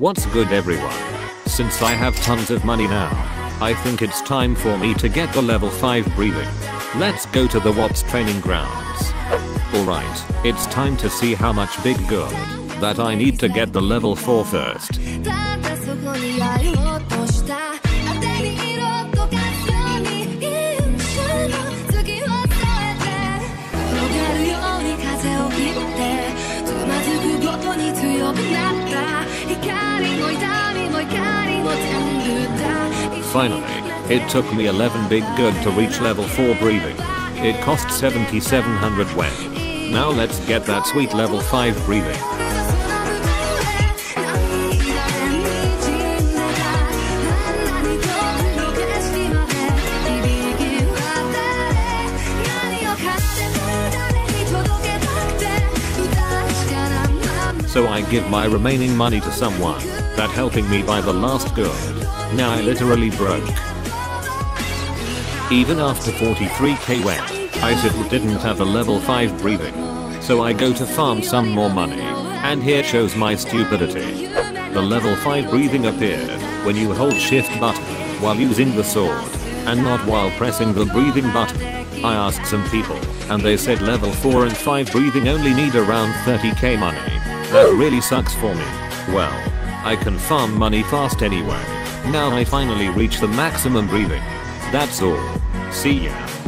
What's good everyone? Since I have tons of money now, I think it's time for me to get the level 5 breathing. Let's go to the Watts training grounds. Alright, it's time to see how much big gourd that I need to get the level 4 first. Finally, it took me 11 big good to reach level 4 breathing. It cost 7700 wen. Now let's get that sweet level 5 breathing. So I give my remaining money to someone that helping me buy the last gourd. Now I literally broke. Even after 43k went, I still didn't have a level 5 breathing. So I go to farm some more money. And here shows my stupidity. The level 5 breathing appeared when you hold shift button while using the sword and not while pressing the breathing button. I asked some people and they said level 4 and 5 breathing only need around 30k money. That really sucks for me. Well, I can farm money fast anyway. Now I finally reach the maximum breathing. That's all. See ya.